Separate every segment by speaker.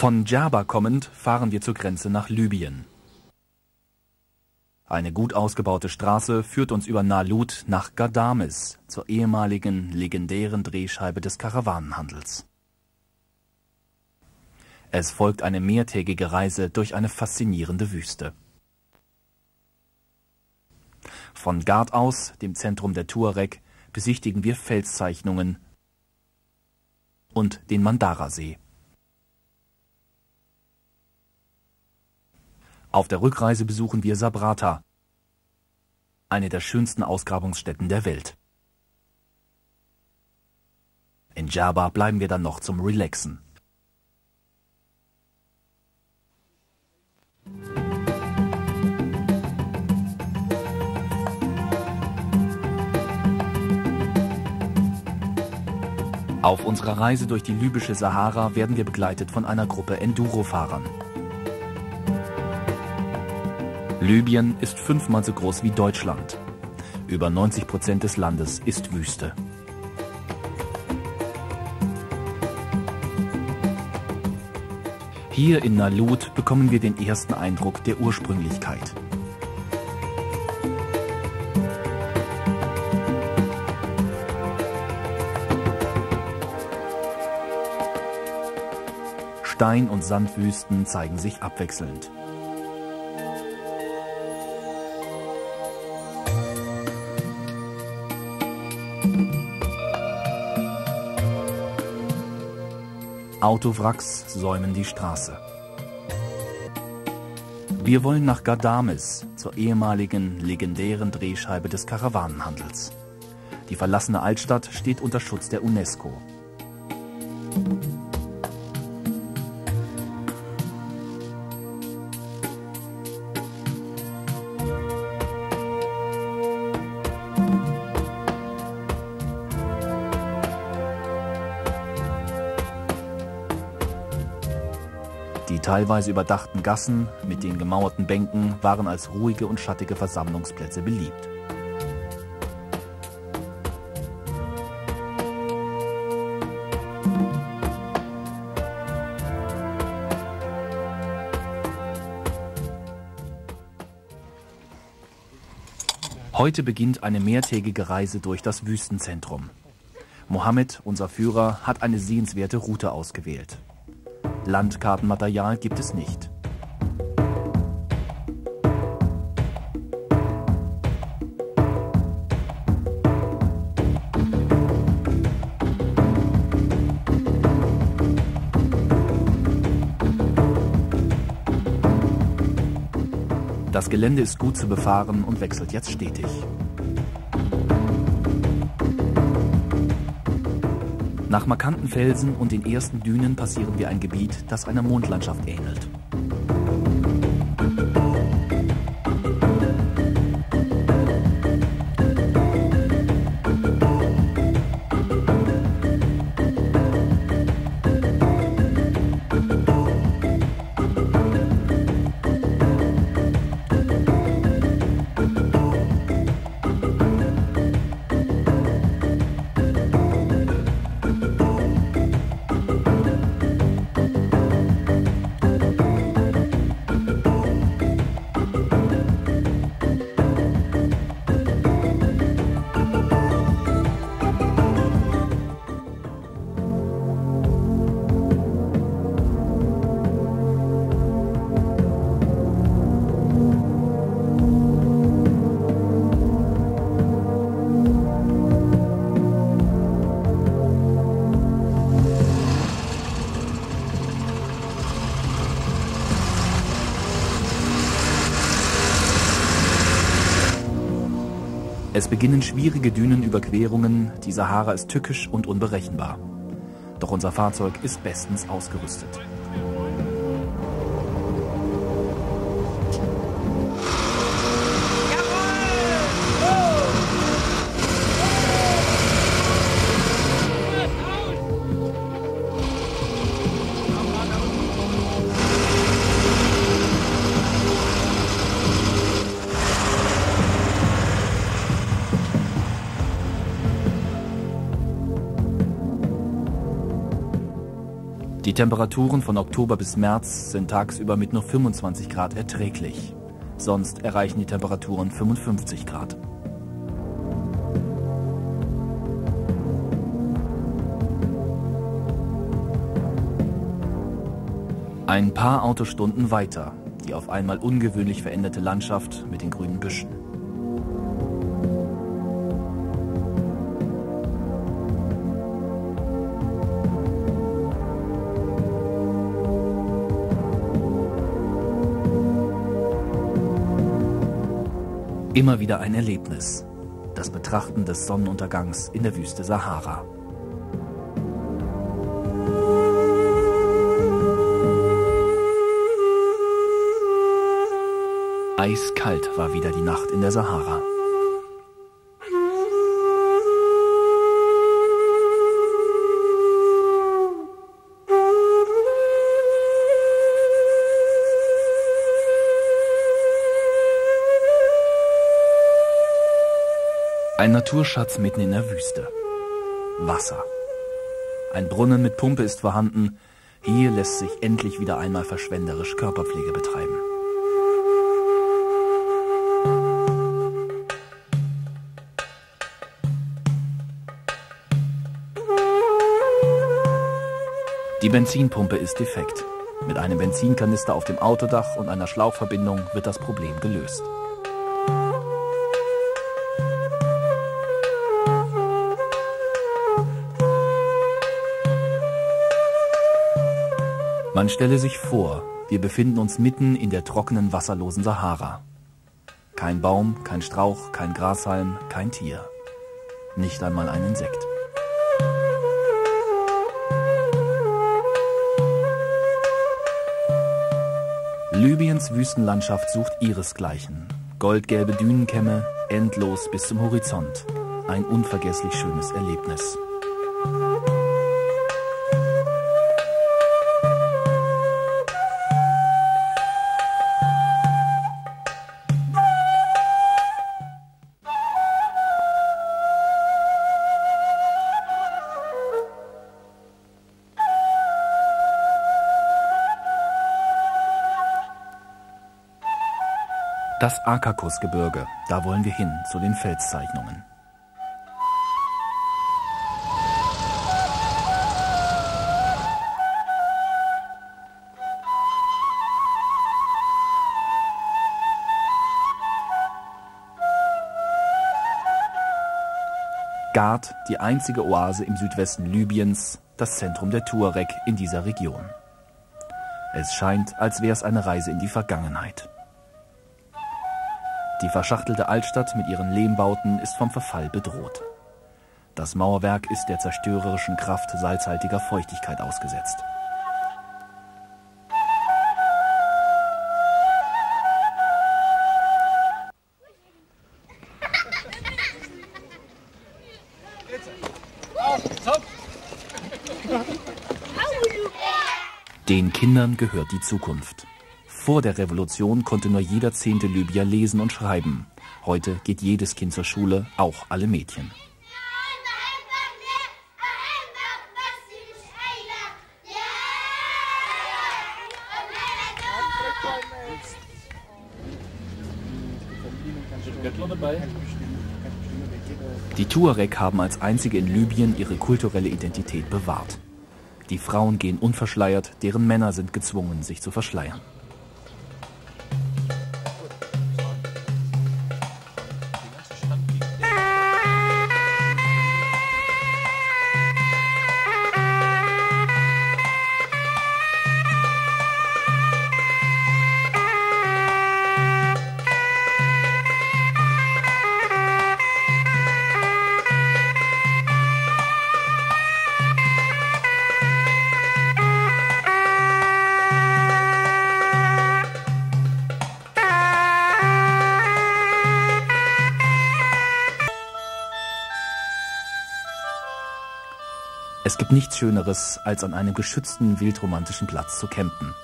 Speaker 1: Von Djerba kommend fahren wir zur Grenze nach Libyen. Eine gut ausgebaute Straße führt uns über Nalut nach Gadames, zur ehemaligen legendären Drehscheibe des Karawanenhandels. Es folgt eine mehrtägige Reise durch eine faszinierende Wüste. Von Gard aus, dem Zentrum der Tuareg, besichtigen wir Felszeichnungen und den Mandara-See. Auf der Rückreise besuchen wir Sabrata, eine der schönsten Ausgrabungsstätten der Welt. In Djerba bleiben wir dann noch zum Relaxen. Auf unserer Reise durch die libysche Sahara werden wir begleitet von einer Gruppe Endurofahrern. Libyen ist fünfmal so groß wie Deutschland. Über 90 Prozent des Landes ist Wüste. Hier in Nalut bekommen wir den ersten Eindruck der Ursprünglichkeit. Stein- und Sandwüsten zeigen sich abwechselnd. Autowracks säumen die Straße. Wir wollen nach Gadames, zur ehemaligen legendären Drehscheibe des Karawanenhandels. Die verlassene Altstadt steht unter Schutz der UNESCO. Teilweise überdachten Gassen mit den gemauerten Bänken waren als ruhige und schattige Versammlungsplätze beliebt. Heute beginnt eine mehrtägige Reise durch das Wüstenzentrum. Mohammed, unser Führer, hat eine sehenswerte Route ausgewählt. Landkartenmaterial gibt es nicht. Das Gelände ist gut zu befahren und wechselt jetzt stetig. Nach markanten Felsen und den ersten Dünen passieren wir ein Gebiet, das einer Mondlandschaft ähnelt. Es beginnen schwierige Dünenüberquerungen, die Sahara ist tückisch und unberechenbar. Doch unser Fahrzeug ist bestens ausgerüstet. Temperaturen von Oktober bis März sind tagsüber mit nur 25 Grad erträglich. Sonst erreichen die Temperaturen 55 Grad. Ein paar Autostunden weiter, die auf einmal ungewöhnlich veränderte Landschaft mit den grünen Büschen. Immer wieder ein Erlebnis. Das Betrachten des Sonnenuntergangs in der Wüste Sahara. Eiskalt war wieder die Nacht in der Sahara. Ein Naturschatz mitten in der Wüste. Wasser. Ein Brunnen mit Pumpe ist vorhanden. Hier lässt sich endlich wieder einmal verschwenderisch Körperpflege betreiben. Die Benzinpumpe ist defekt. Mit einem Benzinkanister auf dem Autodach und einer Schlauchverbindung wird das Problem gelöst. Man stelle sich vor, wir befinden uns mitten in der trockenen, wasserlosen Sahara. Kein Baum, kein Strauch, kein Grashalm, kein Tier. Nicht einmal ein Insekt. Libyens Wüstenlandschaft sucht ihresgleichen. Goldgelbe Dünenkämme, endlos bis zum Horizont. Ein unvergesslich schönes Erlebnis. Das Akakusgebirge, da wollen wir hin, zu den Felszeichnungen. Gard, die einzige Oase im Südwesten Libyens, das Zentrum der Tuareg in dieser Region. Es scheint, als wäre es eine Reise in die Vergangenheit. Die verschachtelte Altstadt mit ihren Lehmbauten ist vom Verfall bedroht. Das Mauerwerk ist der zerstörerischen Kraft salzhaltiger Feuchtigkeit ausgesetzt. Den Kindern gehört die Zukunft. Vor der Revolution konnte nur jeder zehnte Libyer lesen und schreiben. Heute geht jedes Kind zur Schule, auch alle Mädchen. Die Tuareg haben als einzige in Libyen ihre kulturelle Identität bewahrt. Die Frauen gehen unverschleiert, deren Männer sind gezwungen, sich zu verschleiern. Es gibt nichts Schöneres, als an einem geschützten wildromantischen Platz zu campen.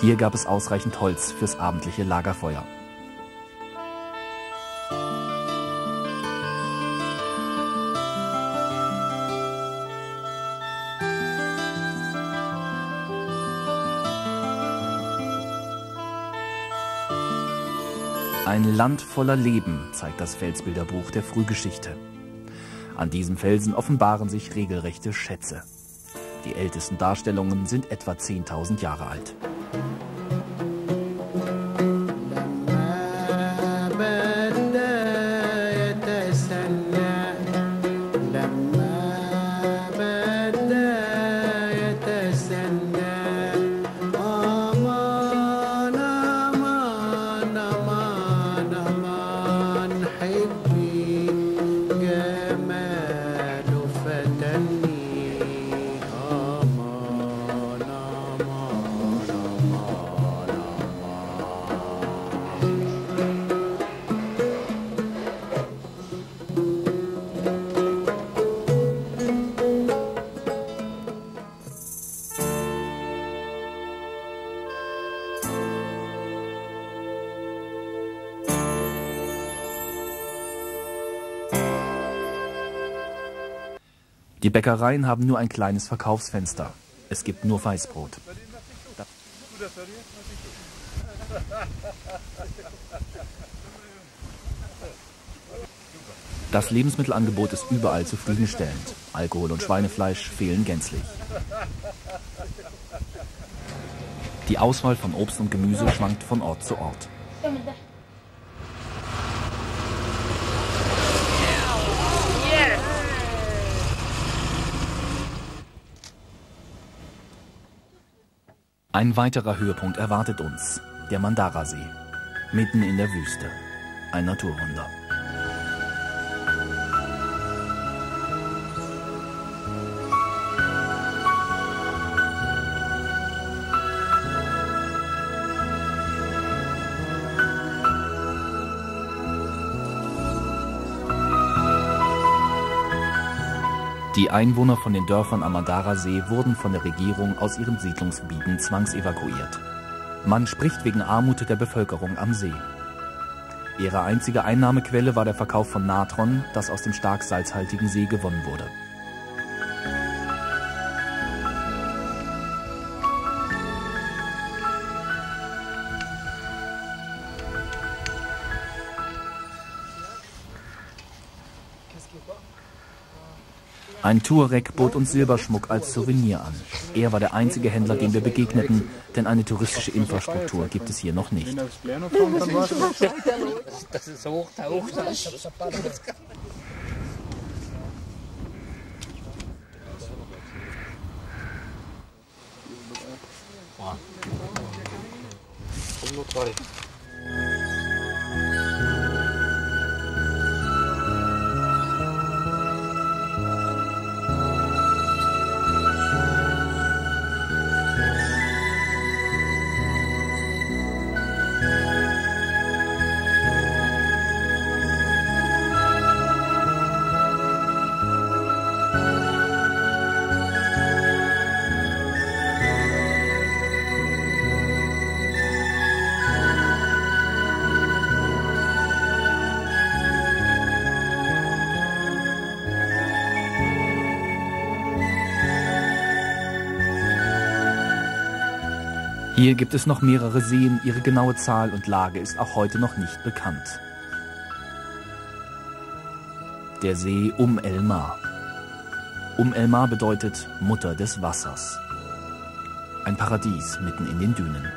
Speaker 1: Hier gab es ausreichend Holz fürs abendliche Lagerfeuer. Ein Land voller Leben zeigt das Felsbilderbuch der Frühgeschichte. An diesem Felsen offenbaren sich regelrechte Schätze. Die ältesten Darstellungen sind etwa 10.000 Jahre alt. Die Bäckereien haben nur ein kleines Verkaufsfenster. Es gibt nur Weißbrot. Das Lebensmittelangebot ist überall zufriedenstellend. Alkohol und Schweinefleisch fehlen gänzlich. Die Auswahl von Obst und Gemüse schwankt von Ort zu Ort. Ein weiterer Höhepunkt erwartet uns, der Mandara-See, mitten in der Wüste. Ein Naturwunder. Die Einwohner von den Dörfern am Mandara-See wurden von der Regierung aus ihren Siedlungsgebieten zwangsevakuiert. Man spricht wegen Armut der Bevölkerung am See. Ihre einzige Einnahmequelle war der Verkauf von Natron, das aus dem stark salzhaltigen See gewonnen wurde. Ein Tuareg bot uns Silberschmuck als Souvenir an. Er war der einzige Händler, dem wir begegneten, denn eine touristische Infrastruktur gibt es hier noch nicht. Hier gibt es noch mehrere Seen, ihre genaue Zahl und Lage ist auch heute noch nicht bekannt. Der See Um El Mar. Um El Mar bedeutet Mutter des Wassers. Ein Paradies mitten in den Dünen.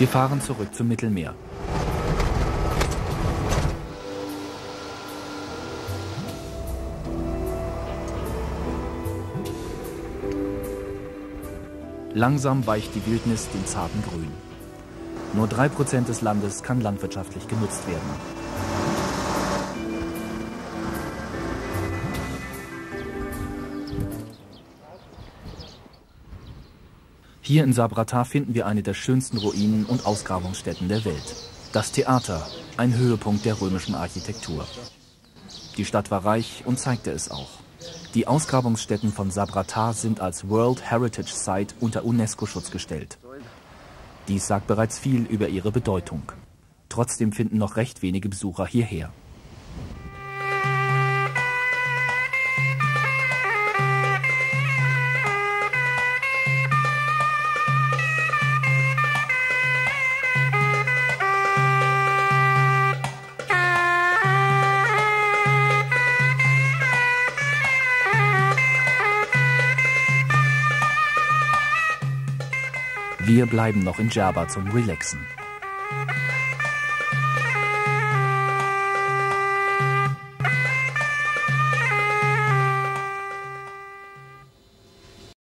Speaker 1: Wir fahren zurück zum Mittelmeer. Langsam weicht die Wildnis dem zarten Grün. Nur drei Prozent des Landes kann landwirtschaftlich genutzt werden. Hier in Sabrata finden wir eine der schönsten Ruinen und Ausgrabungsstätten der Welt. Das Theater, ein Höhepunkt der römischen Architektur. Die Stadt war reich und zeigte es auch. Die Ausgrabungsstätten von Sabrata sind als World Heritage Site unter UNESCO-Schutz gestellt. Dies sagt bereits viel über ihre Bedeutung. Trotzdem finden noch recht wenige Besucher hierher. Wir bleiben noch in Djerba zum Relaxen.